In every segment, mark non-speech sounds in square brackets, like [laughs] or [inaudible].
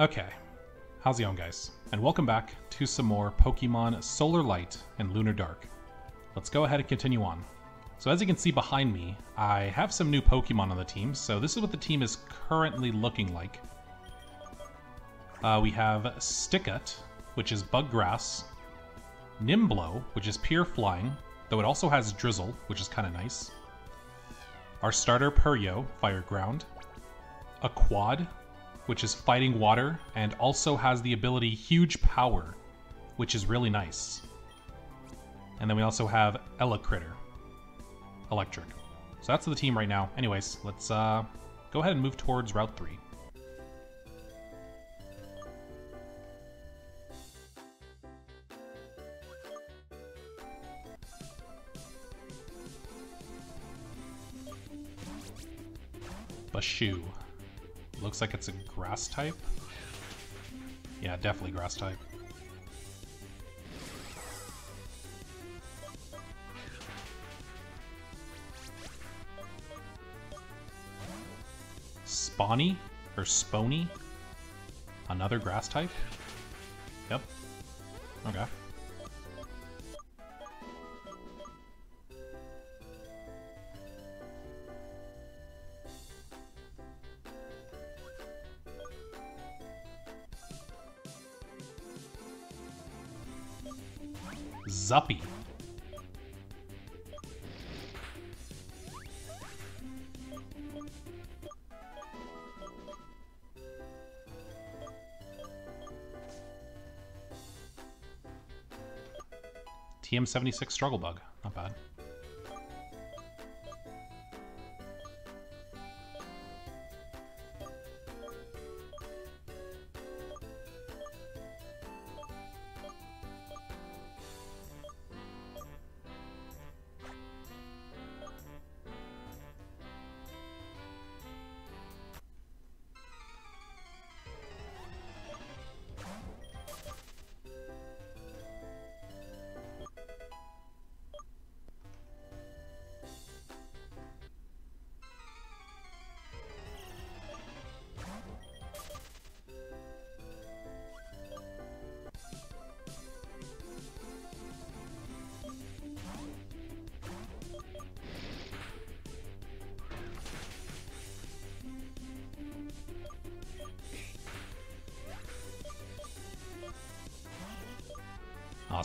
Okay, how's it going guys? And welcome back to some more Pokemon Solar Light and Lunar Dark. Let's go ahead and continue on. So as you can see behind me, I have some new Pokemon on the team, so this is what the team is currently looking like. Uh, we have Stickut, which is Bug Grass, Nimblow, which is Pure Flying, though it also has Drizzle, which is kind of nice. Our starter Purio, Fire Ground. A Quad, which is fighting water and also has the ability Huge Power, which is really nice. And then we also have Critter, Electric. So that's the team right now. Anyways, let's uh, go ahead and move towards Route 3. Bashu. Looks like it's a grass type. Yeah, definitely grass type. Spawny or Spony? Another grass type? Yep. Okay. Zuppy. TM76 Struggle Bug. Not bad.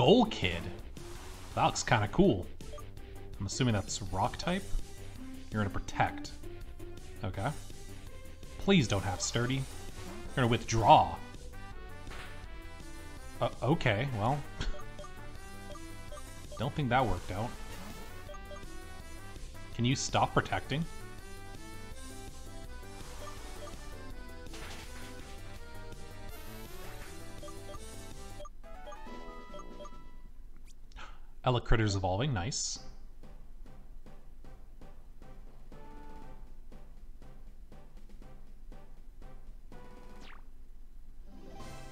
Goal Kid. That looks kind of cool. I'm assuming that's rock type. You're gonna protect. Okay. Please don't have sturdy. You're gonna withdraw. Uh, okay, well. [laughs] don't think that worked out. Can you stop protecting? Critter's evolving, nice.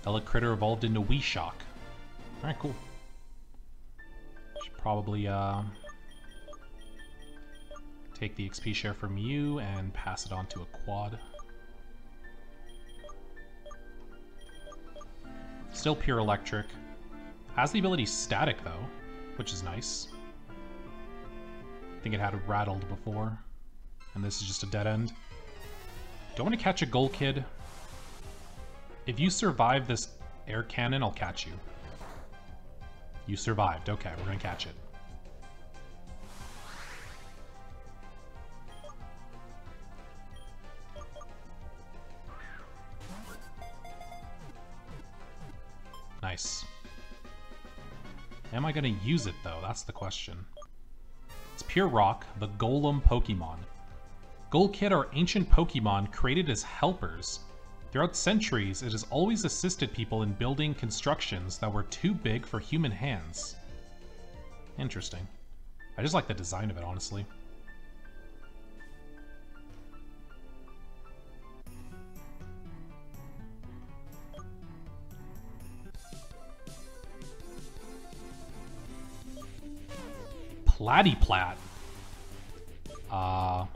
Ella Critter evolved into Weeshock. Alright, cool. Should probably uh, take the XP share from you and pass it on to a quad. Still pure electric. Has the ability static though, which is nice. I think it had rattled before. And this is just a dead end. Don't want to catch a Ghoul Kid? If you survive this air cannon, I'll catch you. You survived. Okay, we're gonna catch it. Am I gonna use it though? That's the question. It's Pure Rock, the Golem Pokemon. Ghoul Kid are ancient Pokemon created as helpers Throughout centuries, it has always assisted people in building constructions that were too big for human hands. Interesting. I just like the design of it, honestly. Platyplat. Uh,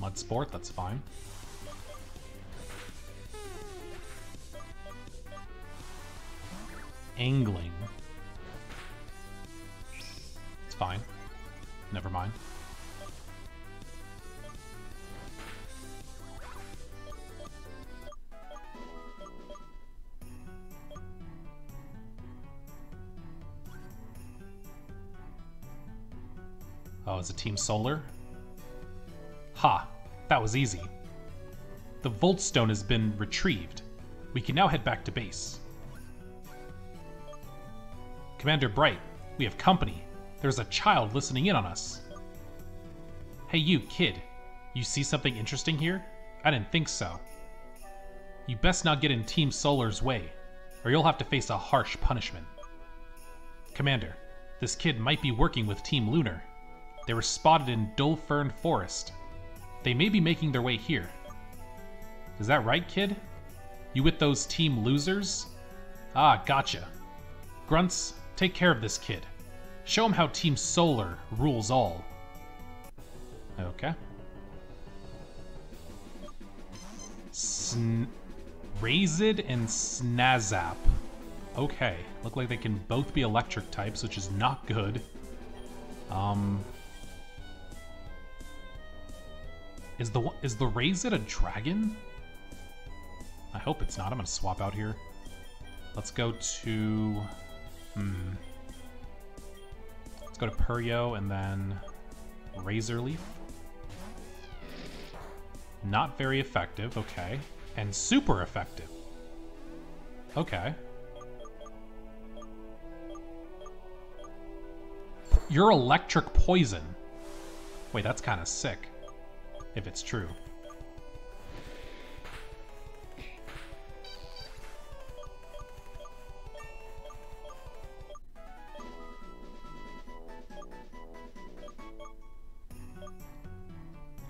Mud Sport, that's fine. angling. It's fine. Never mind. Oh, a Team Solar? Ha! That was easy. The Volt Stone has been retrieved. We can now head back to base. Commander Bright, we have company. There's a child listening in on us. Hey you, kid. You see something interesting here? I didn't think so. You best not get in Team Solar's way, or you'll have to face a harsh punishment. Commander, this kid might be working with Team Lunar. They were spotted in Dullfern Forest. They may be making their way here. Is that right, kid? You with those Team Losers? Ah, gotcha. Grunts, Take care of this kid. Show him how Team Solar rules all. Okay. Sn Razid and Snazap. Okay, look like they can both be electric types, which is not good. Um, is the is the Razid a dragon? I hope it's not. I'm gonna swap out here. Let's go to Hmm. Let's go to Purio and then Razor Leaf. Not very effective, okay. And super effective. Okay. You're electric poison. Wait, that's kind of sick. If it's true.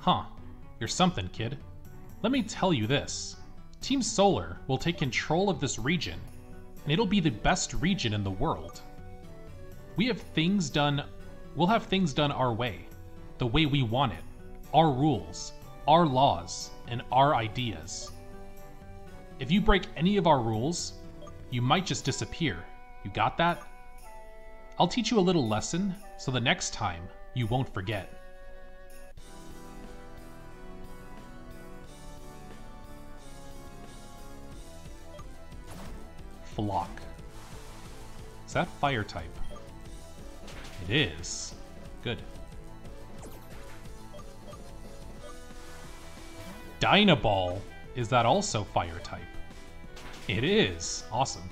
Huh. You're something, kid. Let me tell you this. Team Solar will take control of this region, and it'll be the best region in the world. We have things done, we'll have things done our way, the way we want it, our rules, our laws, and our ideas. If you break any of our rules, you might just disappear. You got that? I'll teach you a little lesson so the next time you won't forget. Flock. Is that fire type? It is. Good. Dynaball. Is that also fire type? It is. Awesome.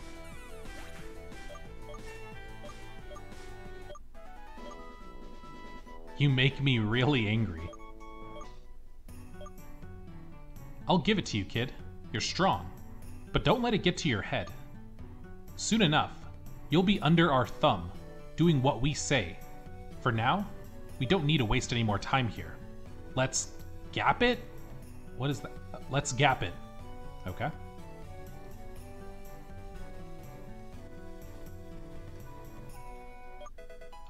You make me really angry. I'll give it to you, kid. You're strong. But don't let it get to your head. Soon enough, you'll be under our thumb, doing what we say. For now, we don't need to waste any more time here. Let's gap it? What is that? Let's gap it. Okay.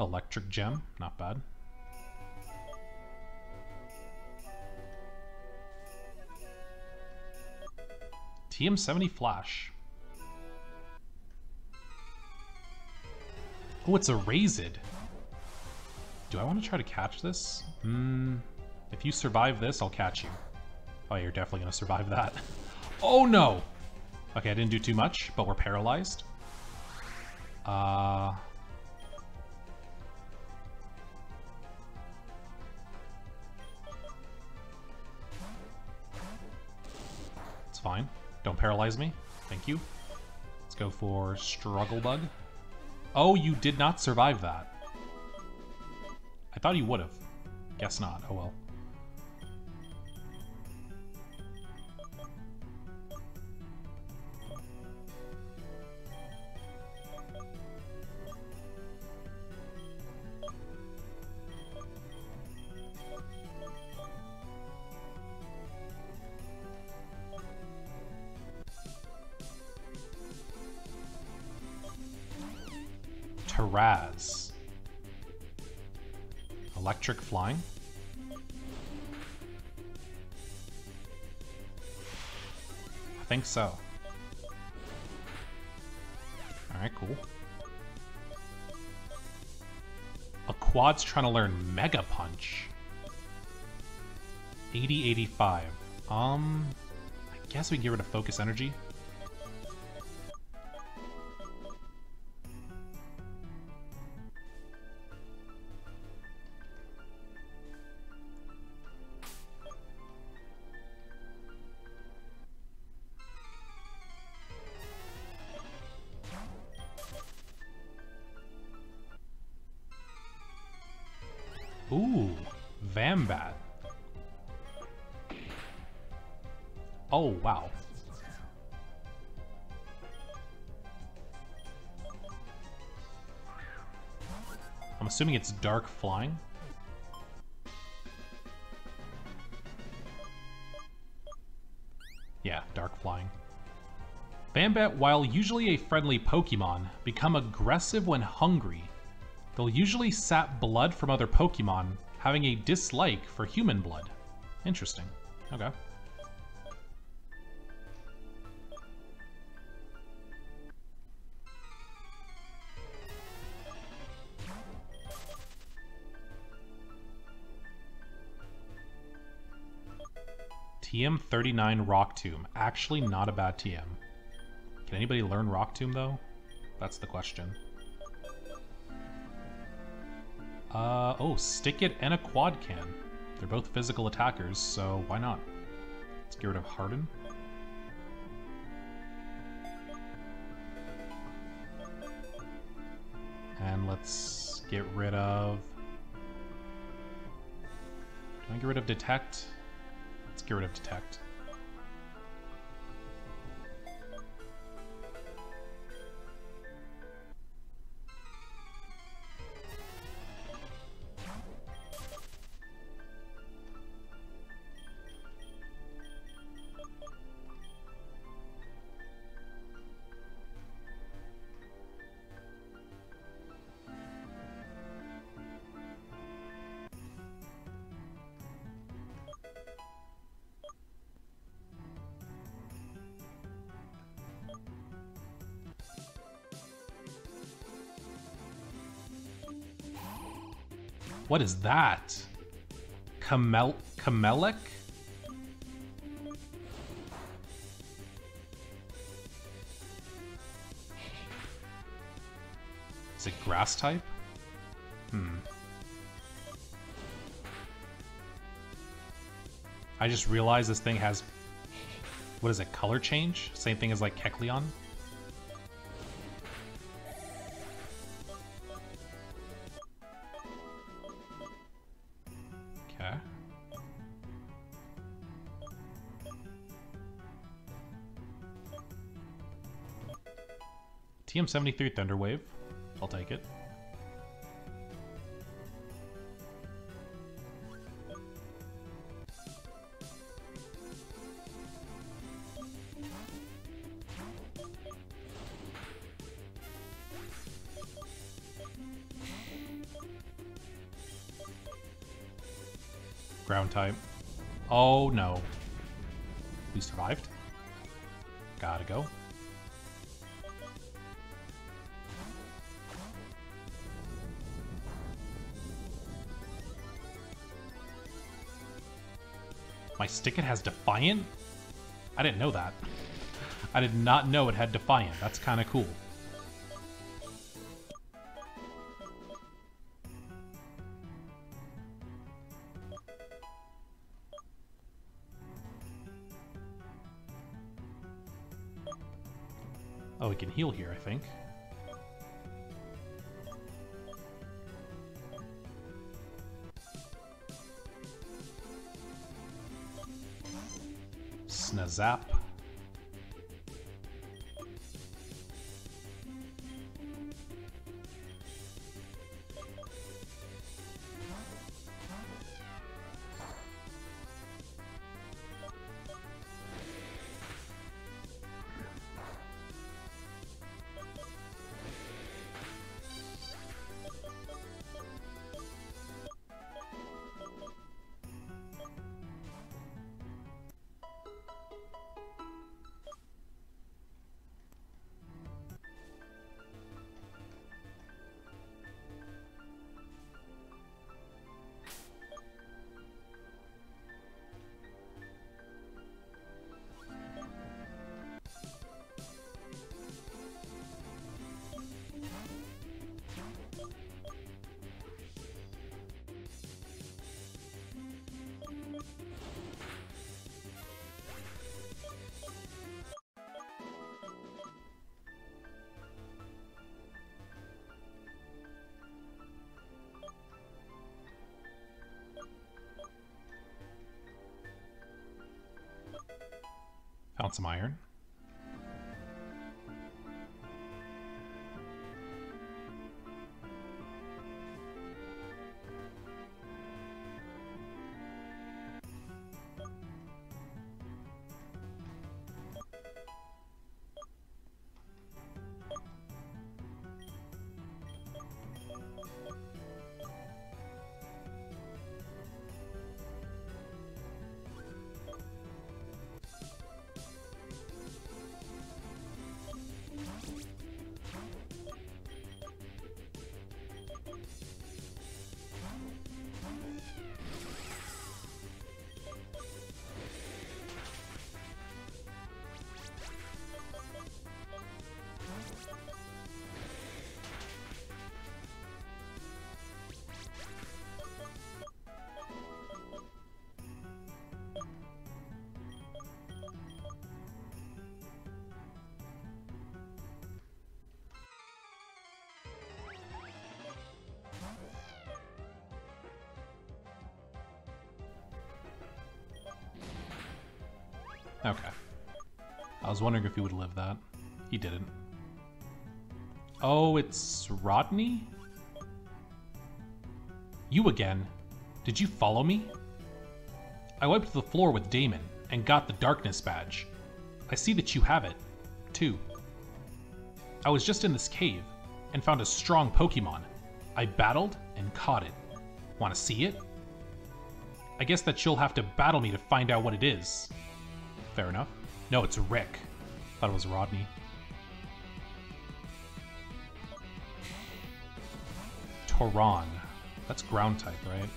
Electric gem, not bad. TM70 flash. Oh, it's a Razed. Do I want to try to catch this? Hmm. If you survive this, I'll catch you. Oh, you're definitely to survive that. [laughs] Oh, no! Okay, I didn't do too much, but we're paralyzed. Uh... It's fine. Don't paralyze me. Thank you. Let's go for Struggle Bug. Oh, you did not survive that. I thought you would have. Guess not. Oh well. Think so. Alright, cool. A quad's trying to learn Mega Punch. 80-85. Um, I guess we can get rid of Focus Energy. Assuming it's dark flying. Yeah, dark flying. Bambat, while usually a friendly Pokemon, become aggressive when hungry They'll usually sap blood from other Pokemon, having a dislike for human blood. Interesting. Okay. TM39 Rock Tomb. Actually not a bad TM. Can anybody learn Rock Tomb though? That's the question. Uh, oh, Stick It and a Quad can. They're both physical attackers, so why not? Let's get rid of Harden. And let's get rid of... Can I get rid of Detect? Get rid of Detect. What is that? Camel Camellic? Is it grass type? Hmm. I just realized this thing has... What is it, color change? Same thing as like Kecleon? TM73 Thunderwave. I'll take it. Ground type. Oh no. We survived. Gotta go. My stick it has Defiant? I didn't know that. I did not know it had Defiant. That's kind of cool. Oh, we can heal here, I think. Snazap. Some iron. Okay. I was wondering if he would live that. He didn't. Oh, it's Rodney? You again? Did you follow me? I wiped the floor with Damon and got the Darkness Badge. I see that you have it, too. I was just in this cave and found a strong Pokemon. I battled and caught it. Want to see it? I guess that you'll have to battle me to find out what it is. Fair enough. No, it's Rick. Thought it was Rodney. Toron. That's ground type, right?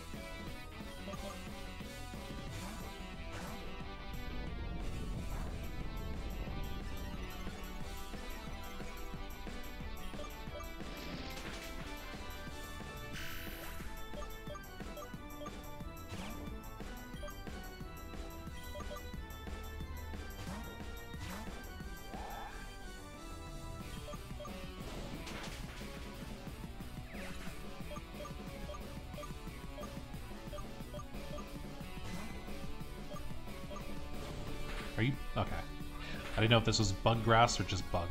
I didn't know if this was bug grass or just bug.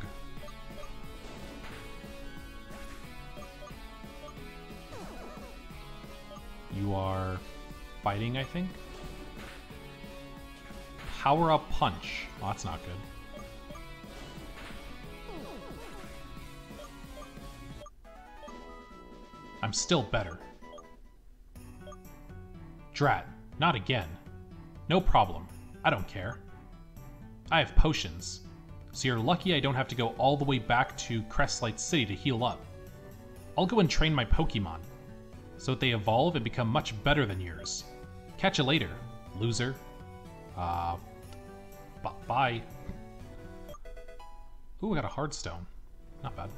You are fighting, I think? Power up punch. That's not good. I'm still better. Drat, Not again. No problem. I don't care. I have potions, so you're lucky I don't have to go all the way back to Crestlight City to heal up. I'll go and train my Pokemon, so that they evolve and become much better than yours. Catch you later, loser. Uh, bye. Ooh, I got a hard stone. Not bad.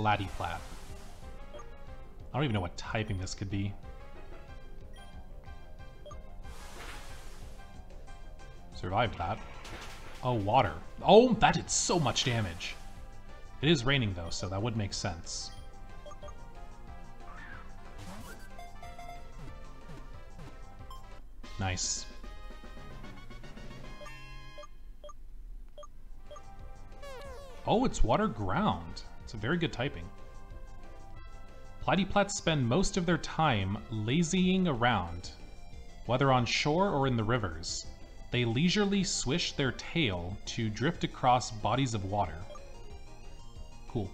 Platyplat. I don't even know what typing this could be. Survived that. Oh, water. Oh, that did so much damage. It is raining, though, so that would make sense. Nice. Oh, it's water ground. It's very good typing. Platyplats spend most of their time lazying around, whether on shore or in the rivers. They leisurely swish their tail to drift across bodies of water. Cool.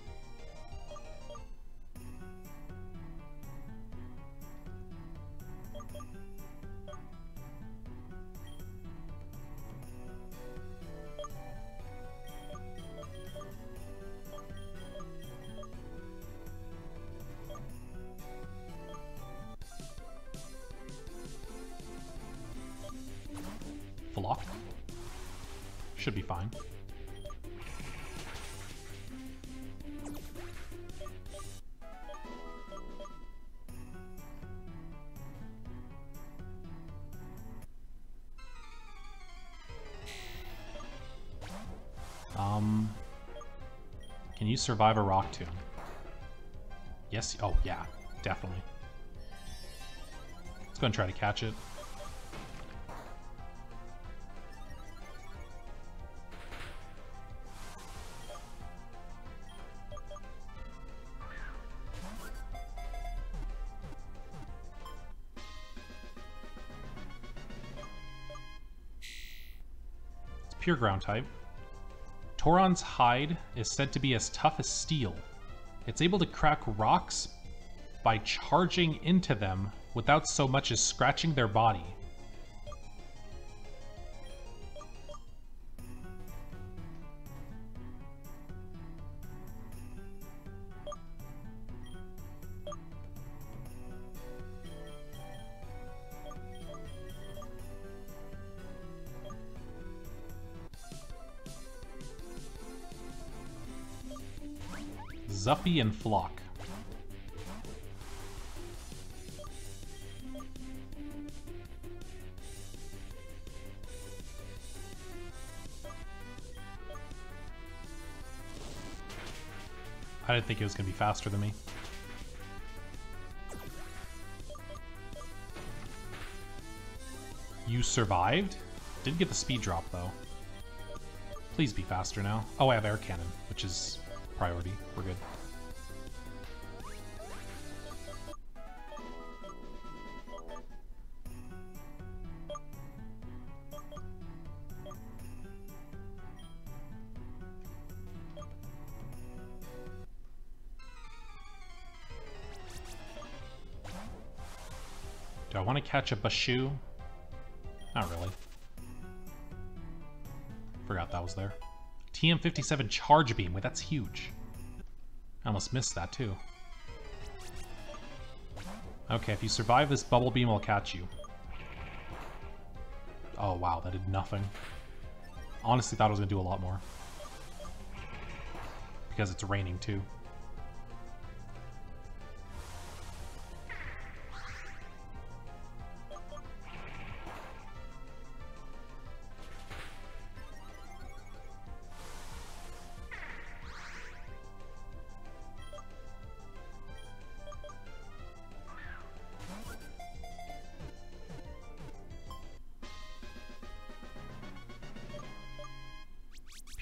Survive a rock tomb? Yes. Oh, yeah, definitely. Let's go and try to catch it. It's pure ground type. Tauron's hide is said to be as tough as steel. It's able to crack rocks by charging into them without so much as scratching their body. Zuffy and Flock. I didn't think it was going to be faster than me. You survived? Did get the speed drop, though. Please be faster now. Oh, I have air cannon, which is priority. We're good. Catch a Bashu? Not really. Forgot that was there. TM57 Charge Beam. Wait, that's huge. I almost missed that, too. Okay, if you survive this Bubble Beam, I'll catch you. Oh, wow, that did nothing. Honestly thought it was going to do a lot more. Because it's raining, too.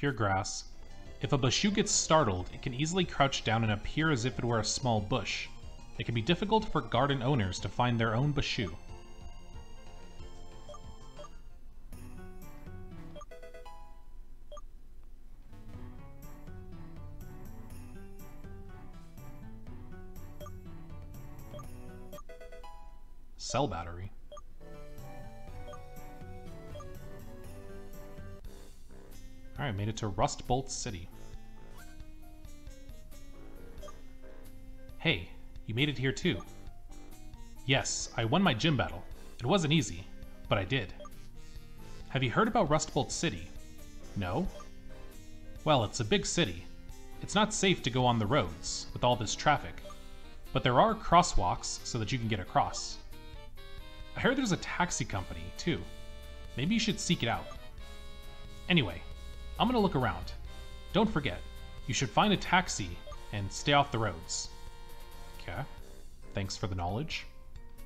Pure grass. If a Bashu gets startled, it can easily crouch down and appear as if it were a small bush. It can be difficult for garden owners to find their own Bashu. Made it to Rust Bolt City. Hey, you made it here too. Yes, I won my gym battle. It wasn't easy, but I did. Have you heard about Rust Bolt City? No? Well, it's a big city. It's not safe to go on the roads with all this traffic, but there are crosswalks so that you can get across. I heard there's a taxi company, too. Maybe you should seek it out. Anyway, I'm gonna look around. Don't forget, you should find a taxi and stay off the roads. Okay. Thanks for the knowledge.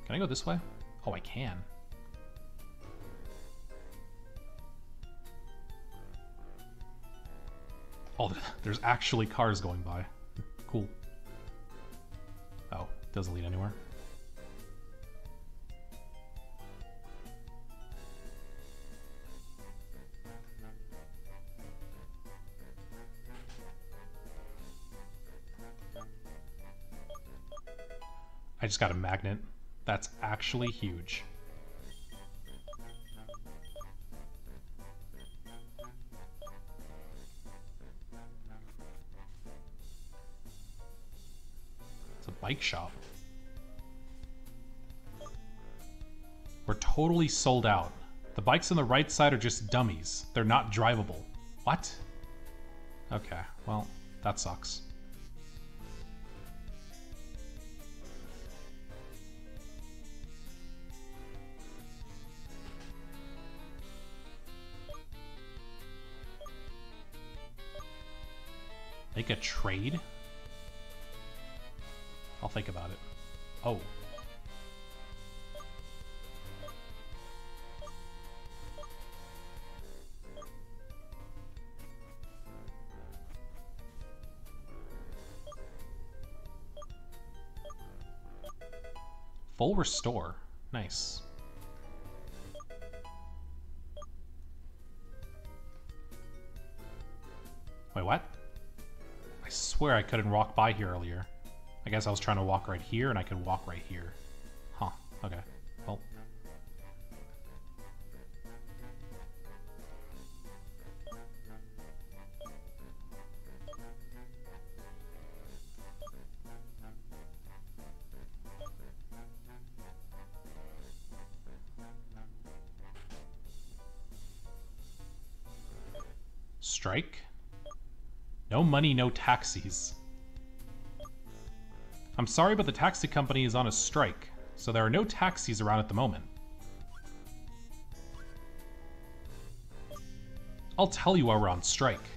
Can I go this way? Oh, I can. Oh, [laughs] there's actually cars going by. Cool. Oh, doesn't lead anywhere. Just got a magnet. That's actually huge. It's a bike shop. We're totally sold out. The bikes on the right side are just dummies. They're not drivable. What? Okay, well, that sucks. Make a trade? I'll think about it. Oh. Full restore. Nice. Swear I couldn't walk by here earlier. I guess I was trying to walk right here and I could walk right here. Huh, okay. Well. Strike? No money, no taxis. I'm sorry, but the taxi company is on a strike, so there are no taxis around at the moment. I'll tell you why we're on strike.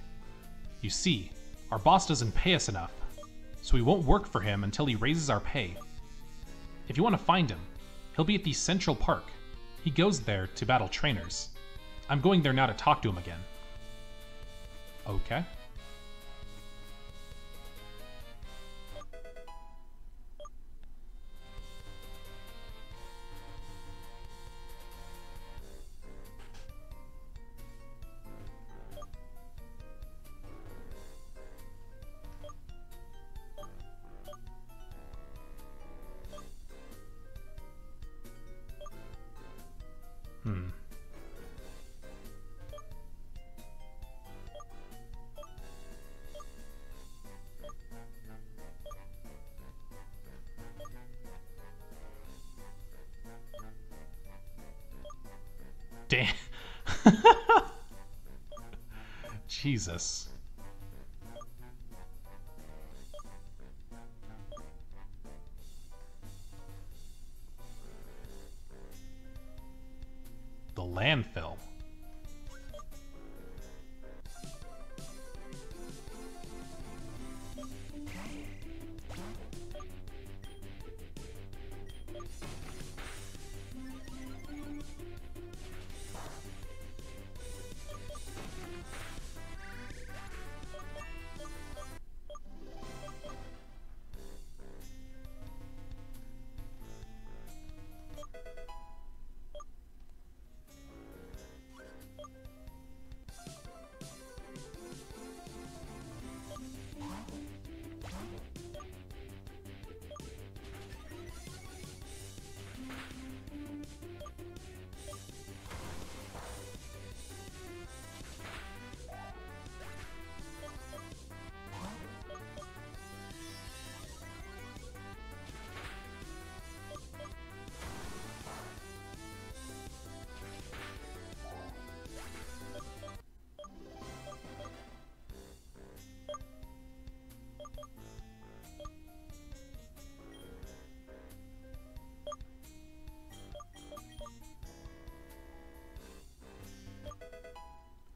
You see, our boss doesn't pay us enough, so we won't work for him until he raises our pay. If you want to find him, he'll be at the Central Park. He goes there to battle trainers. I'm going there now to talk to him again. Okay. Jesus.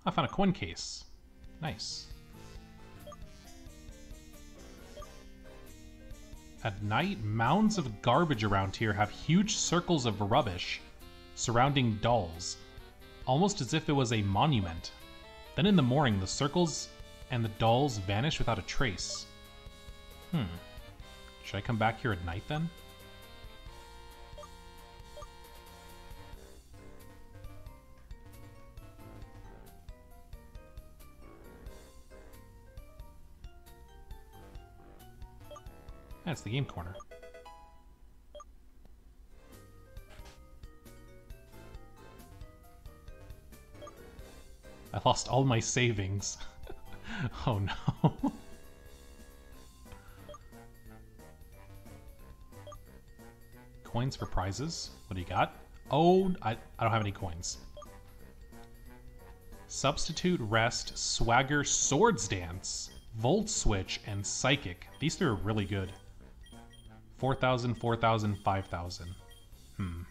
I found a coin case. Nice. At night, mounds of garbage around here have huge circles of rubbish surrounding dolls, almost as if it was a monument. Then in the morning, the circles and the dolls vanish without a trace. Hmm. Should I come back here at night then? The game corner. I lost all my savings. [laughs] oh no. [laughs] coins for prizes. What do you got? Oh, I, I don't have any coins. Substitute, Rest, Swagger, Swords Dance, Volt Switch, and Psychic. These three are really good. 4,000, 4,000, 5,000. Hmm.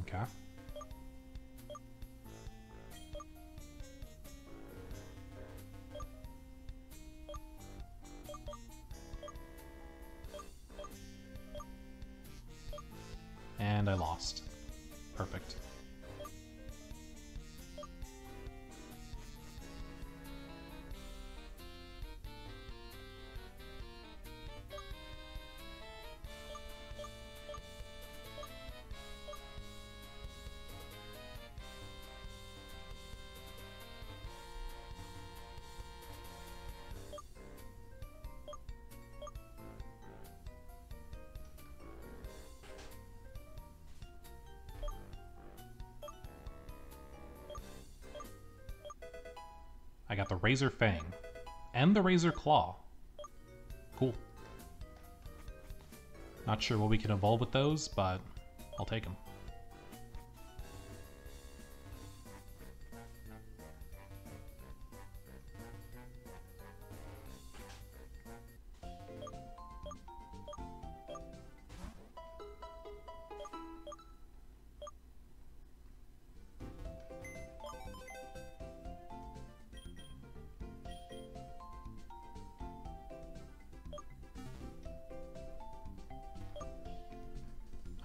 Okay. And I lost. Razor Fang and the Razor Claw. Cool. Not sure what we can evolve with those, but I'll take them.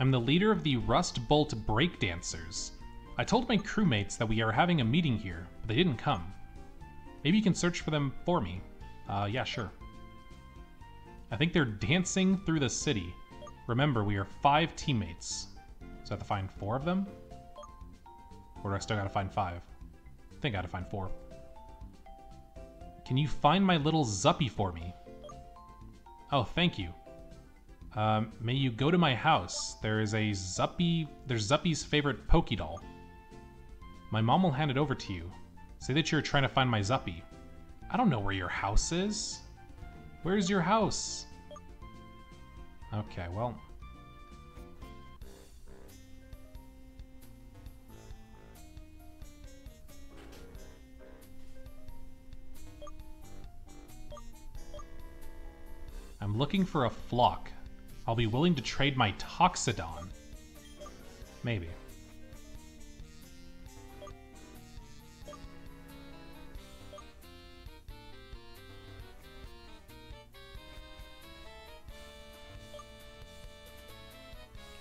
I'm the leader of the Rust Bolt Breakdancers. I told my crewmates that we are having a meeting here, but they didn't come. Maybe you can search for them for me. Uh, yeah, sure. I think they're dancing through the city. Remember, we are five teammates. So I have to find four of them? Or do I still gotta find five? I think I gotta find four. Can you find my little Zuppy for me? Oh, thank you. Um, may you go to my house. There is a Zuppy. There's Zuppy's favorite Pokédoll. My mom will hand it over to you. Say that you're trying to find my Zuppy. I don't know where your house is. Where's your house? Okay, well. I'm looking for a flock. I'll be willing to trade my Toxodon. Maybe.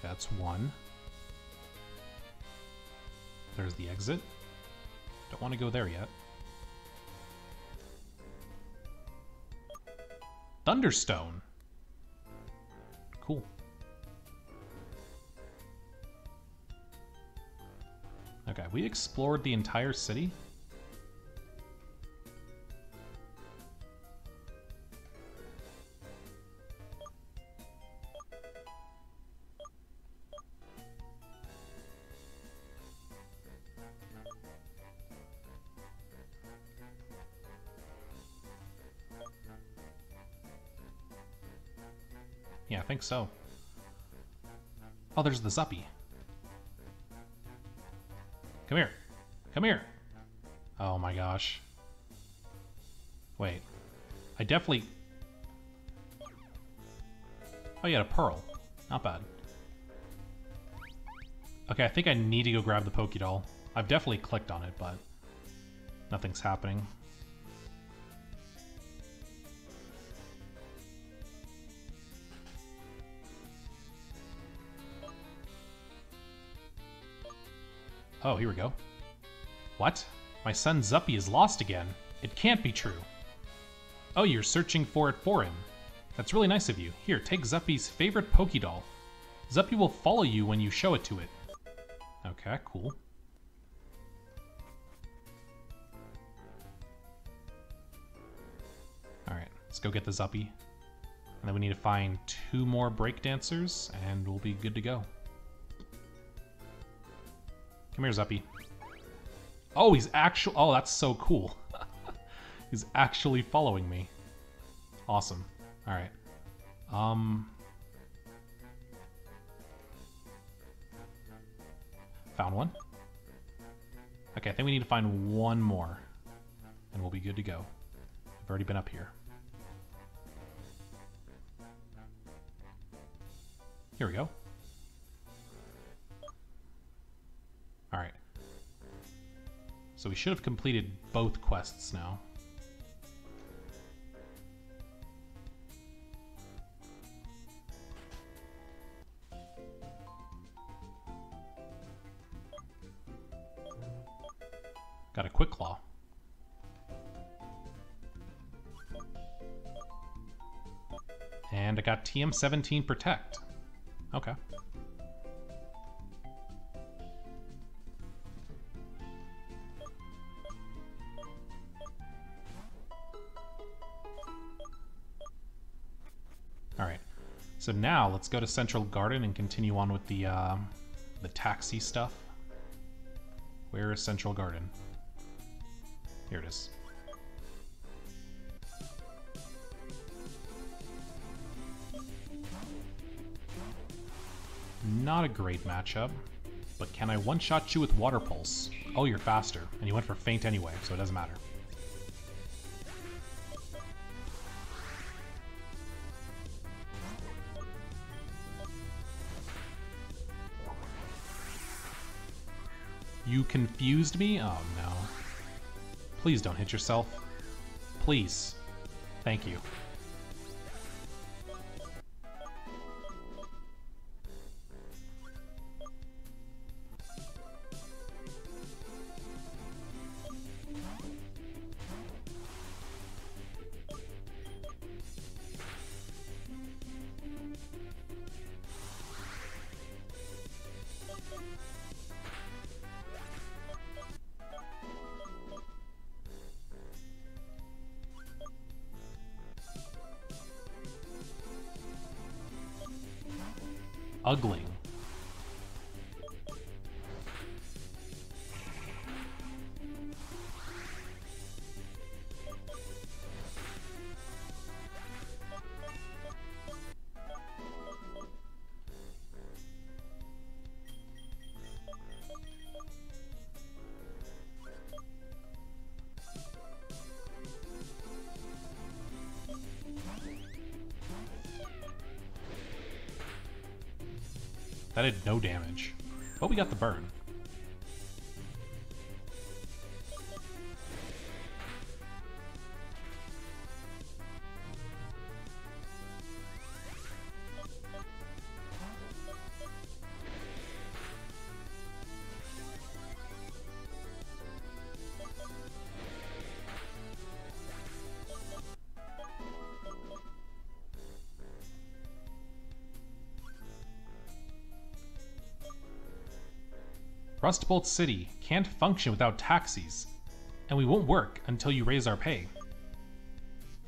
That's one. There's the exit. Don't want to go there yet. Thunderstone. Okay, we explored the entire city. Yeah, I think so. Oh, there's the Zuppy. Come here. Come here. Oh my gosh. Wait. I definitely... Oh, you had a pearl. Not bad. Okay, I think I need to go grab the Pokédoll. I've definitely clicked on it, but... Nothing's happening. Oh, here we go. What? My son Zuppy is lost again. It can't be true. Oh, you're searching for it for him. That's really nice of you. Here, take Zuppy's favorite Pokédoll. Zuppy will follow you when you show it to it. Okay, cool. Alright, let's go get the Zuppy. And then we need to find two more breakdancers, and we'll be good to go. Come here, Zuppy. Oh, he's actually... Oh, that's so cool. [laughs] he's actually following me. Awesome. Alright. Um... Found one. Okay, I think we need to find one more. And we'll be good to go. I've already been up here. Here we go. So we should have completed both quests now. Got a quick claw. And I got TM17 Protect. Okay. So now let's go to Central Garden and continue on with the, uh, the taxi stuff. Where is Central Garden? Here it is. Not a great matchup, but can I one-shot you with Water Pulse? Oh, you're faster, and you went for Faint anyway, so it doesn't matter. You confused me? Oh no. Please don't hit yourself. Please. Thank you. Ugling. That did no damage. But we got the burn. Rustbolt City can't function without taxis, and we won't work until you raise our pay.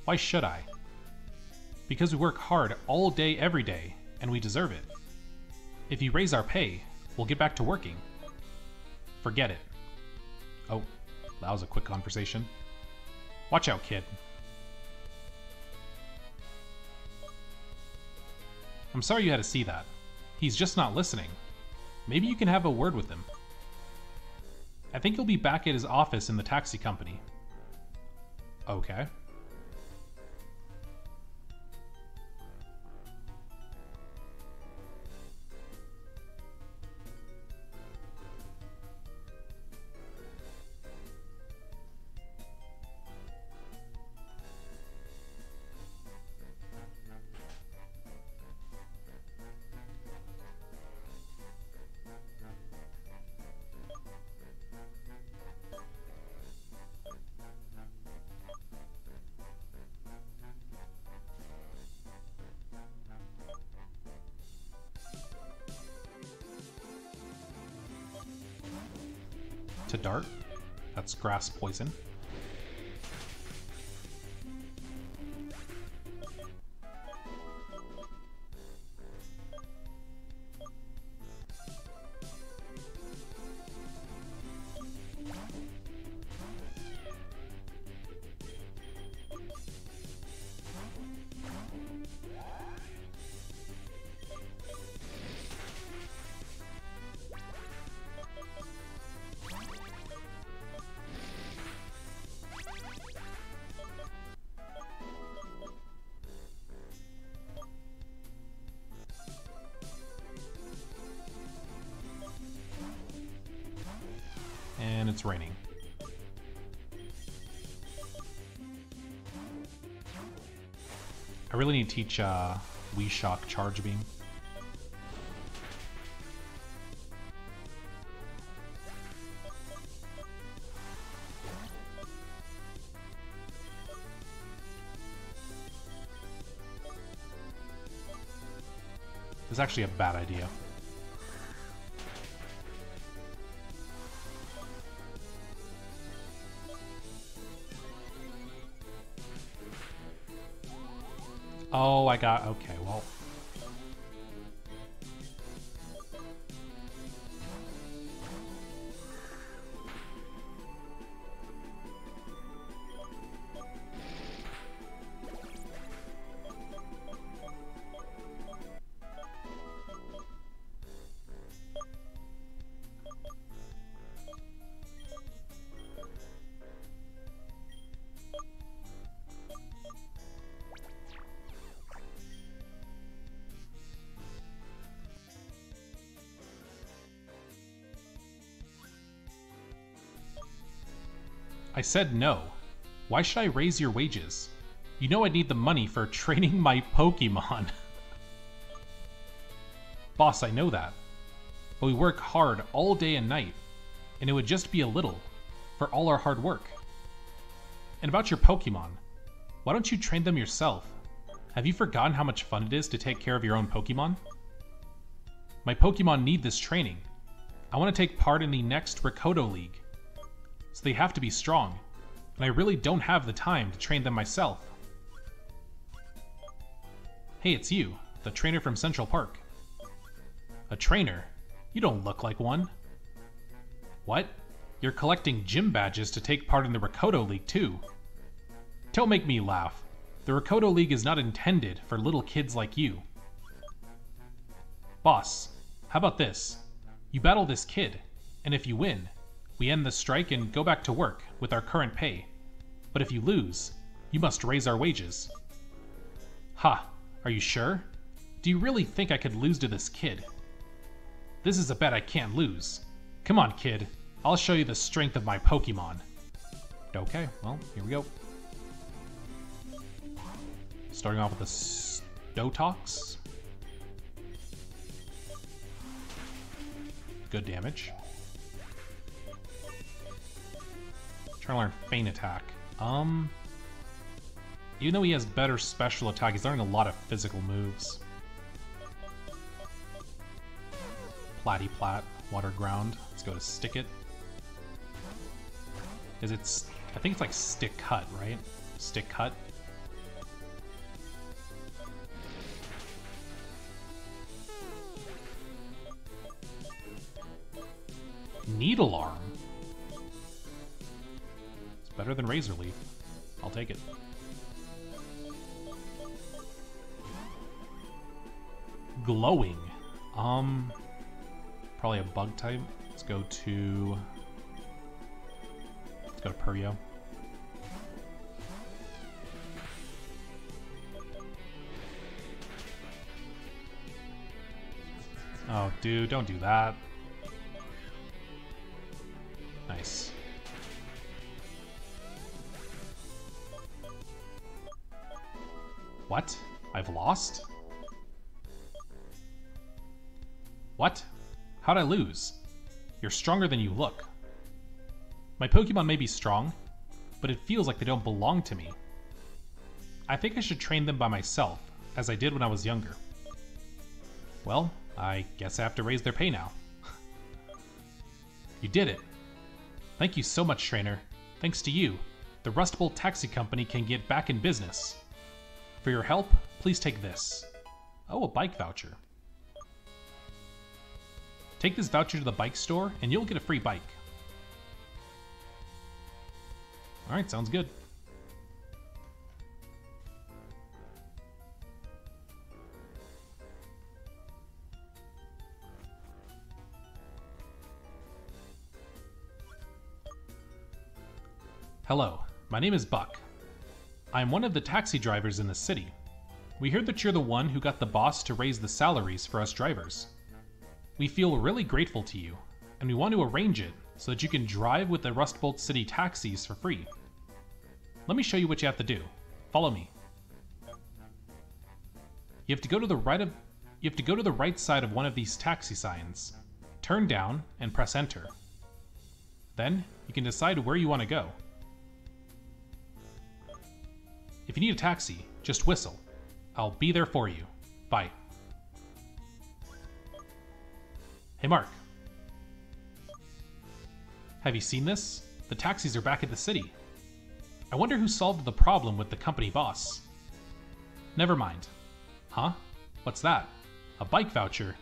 Why should I? Because we work hard all day every day, and we deserve it. If you raise our pay, we'll get back to working. Forget it. Oh, that was a quick conversation. Watch out, kid. I'm sorry you had to see that. He's just not listening. Maybe you can have a word with him. I think he'll be back at his office in the taxi company. Okay. Grass Poison. Really need to teach uh, Wii Shock Charge Beam. It's actually a bad idea. Oh, I got... Okay, well... said no. Why should I raise your wages? You know I need the money for [laughs] training my Pokemon. [laughs] Boss, I know that. But we work hard all day and night, and it would just be a little for all our hard work. And about your Pokemon, why don't you train them yourself? Have you forgotten how much fun it is to take care of your own Pokemon? My Pokemon need this training. I want to take part in the next Rikoto League so they have to be strong, and I really don't have the time to train them myself. Hey, it's you, the trainer from Central Park. A trainer? You don't look like one. What? You're collecting gym badges to take part in the Rikoto League too. Don't make me laugh. The Rikoto League is not intended for little kids like you. Boss, how about this? You battle this kid, and if you win, we end the strike and go back to work with our current pay. But if you lose, you must raise our wages. Ha, are you sure? Do you really think I could lose to this kid? This is a bet I can't lose. Come on, kid. I'll show you the strength of my Pokemon. Okay, well, here we go. Starting off with the Stotox. Good damage. Trying to learn Feint Attack. Um, even though he has better special attack, he's learning a lot of physical moves. Platyplat, Water Ground. Let's go to Stick It. Is it's I think it's like Stick Cut, right? Stick Cut. Needle Arm. Better than Razor Leaf. I'll take it. Glowing. Um, probably a bug type. Let's go to... Let's go to Purio. Oh, dude, don't do that. Nice. What? I've lost? What? How'd I lose? You're stronger than you look. My Pokemon may be strong, but it feels like they don't belong to me. I think I should train them by myself, as I did when I was younger. Well, I guess I have to raise their pay now. [laughs] you did it. Thank you so much, trainer. Thanks to you, the Rust Taxi Company can get back in business. For your help, please take this. Oh, a bike voucher. Take this voucher to the bike store, and you'll get a free bike. Alright, sounds good. Hello, my name is Buck. I am one of the taxi drivers in the city. We heard that you're the one who got the boss to raise the salaries for us drivers. We feel really grateful to you, and we want to arrange it so that you can drive with the Rust Bolt City taxis for free. Let me show you what you have to do. Follow me. You have to go to the right of you have to go to the right side of one of these taxi signs. Turn down and press enter. Then you can decide where you want to go. If you need a taxi, just whistle. I'll be there for you. Bye. Hey, Mark. Have you seen this? The taxis are back at the city. I wonder who solved the problem with the company boss. Never mind. Huh? What's that? A bike voucher?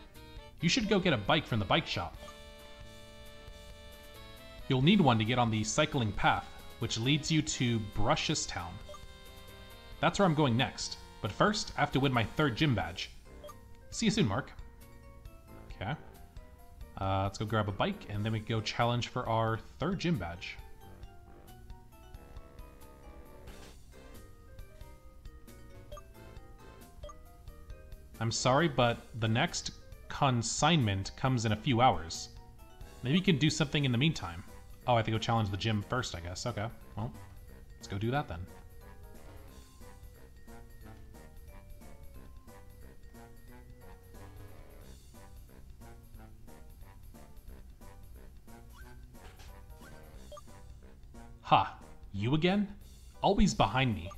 You should go get a bike from the bike shop. You'll need one to get on the cycling path, which leads you to Brushes Town. That's where I'm going next. But first, I have to win my third gym badge. See you soon, Mark. Okay. Uh, let's go grab a bike, and then we go challenge for our third gym badge. I'm sorry, but the next consignment comes in a few hours. Maybe you can do something in the meantime. Oh, I have to go challenge the gym first, I guess. Okay, well, let's go do that then. Ha, you again? Always behind me.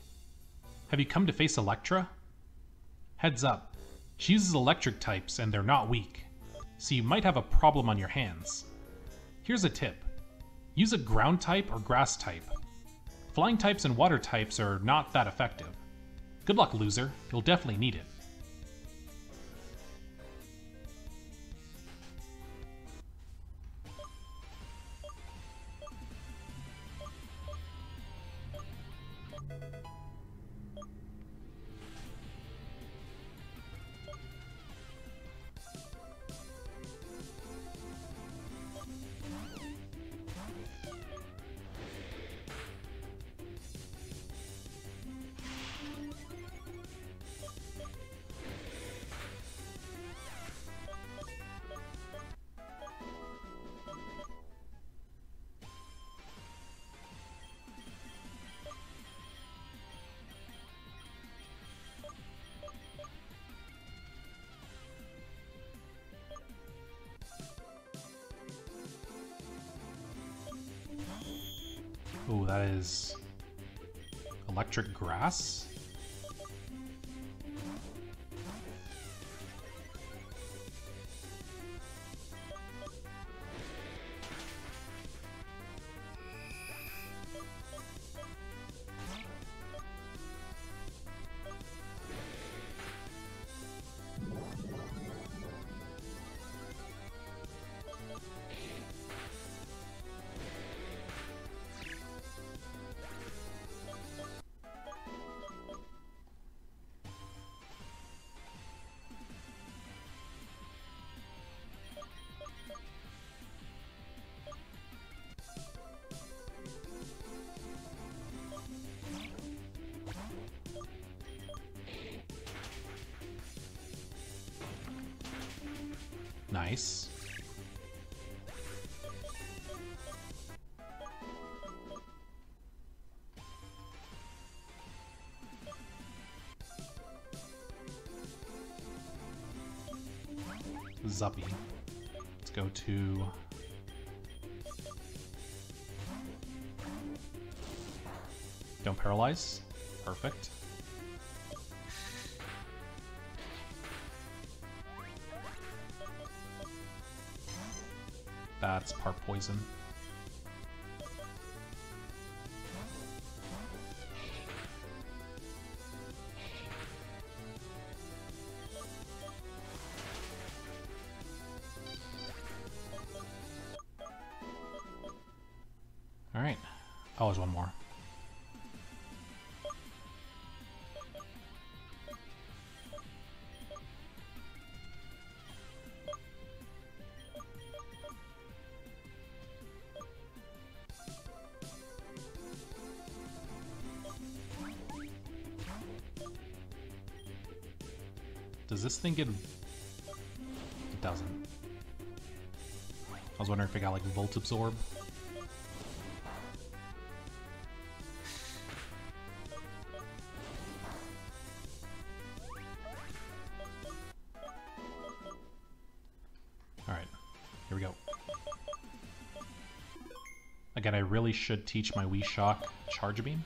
Have you come to face Electra? Heads up, she uses electric types and they're not weak, so you might have a problem on your hands. Here's a tip. Use a ground type or grass type. Flying types and water types are not that effective. Good luck, loser. You'll definitely need it. Oh, that is electric grass? Zuppy. Let's go to... Don't paralyze. Perfect. That's part poison. One more. Does this thing get... It doesn't. I was wondering if it got like Volt Absorb. Really should teach my Wii Shock Charge Beam.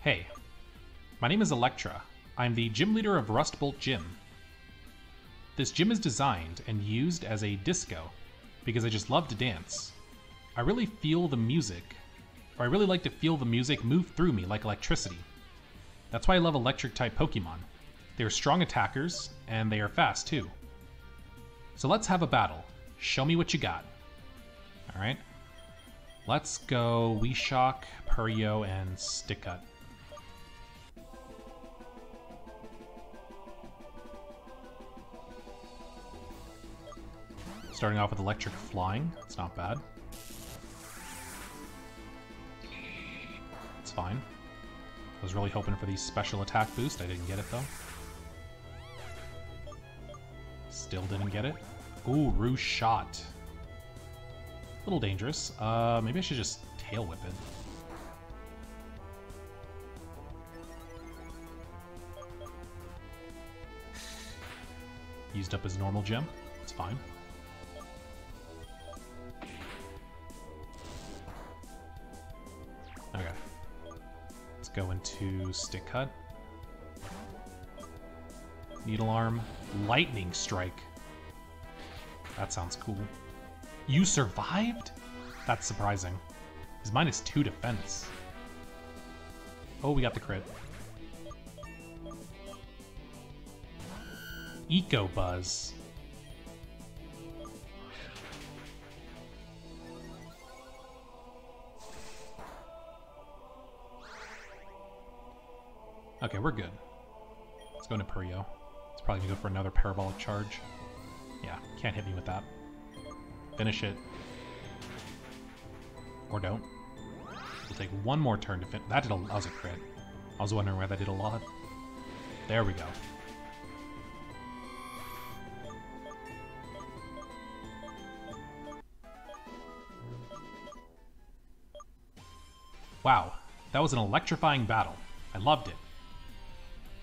Hey, my name is Electra. I'm the gym leader of Rustbolt Gym. This gym is designed and used as a disco because I just love to dance. I really feel the music, or I really like to feel the music move through me like electricity. That's why I love electric type Pokemon. They are strong attackers, and they are fast too. So let's have a battle. Show me what you got. Alright. Let's go Wii Shock, Purio, and Stick Starting off with Electric Flying. It's not bad. It's fine. I was really hoping for the special attack boost. I didn't get it, though. Still didn't get it. Ooh, Rouge Shot. A little dangerous. Uh, maybe I should just Tail Whip it. Used up his normal gem. It's fine. Go into Stick Cut. Needle Arm. Lightning Strike. That sounds cool. You survived? That's surprising. He's minus two defense. Oh, we got the crit. Eco Buzz. Okay, we're good. Let's go into Purio. It's probably gonna go for another parabolic charge. Yeah, can't hit me with that. Finish it. Or don't. We'll take one more turn to fin- That did a- that was a crit. I was wondering why that did a lot. There we go. Wow, that was an electrifying battle. I loved it.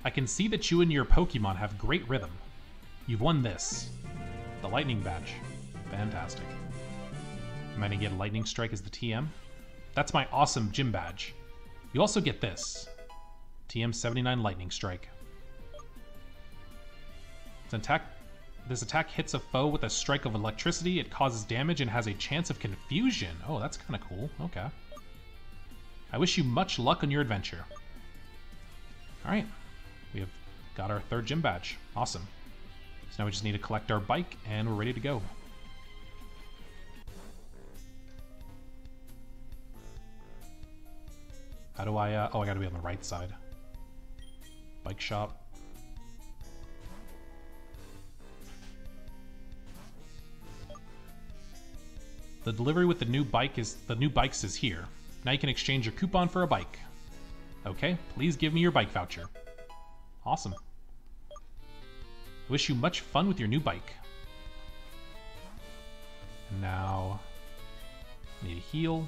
I can see that you and your Pokemon have great rhythm. You've won this. The Lightning Badge. Fantastic. Am I gonna get Lightning Strike as the TM? That's my awesome gym badge. You also get this. TM79 Lightning Strike. This attack, this attack hits a foe with a strike of electricity. It causes damage and has a chance of confusion. Oh, that's kind of cool. Okay. I wish you much luck on your adventure. We have got our third gym badge. Awesome. So now we just need to collect our bike and we're ready to go. How do I, uh, oh, I gotta be on the right side. Bike shop. The delivery with the new bike is, the new bikes is here. Now you can exchange your coupon for a bike. Okay, please give me your bike voucher. Awesome. I wish you much fun with your new bike. Now, need a heal.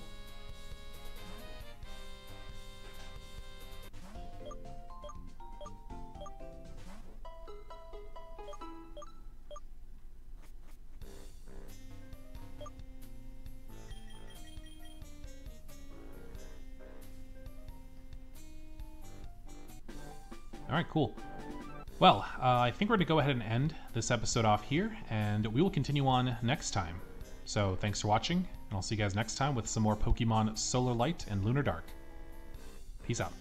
Cool. Well, uh, I think we're going to go ahead and end this episode off here, and we will continue on next time. So thanks for watching, and I'll see you guys next time with some more Pokemon Solar Light and Lunar Dark. Peace out.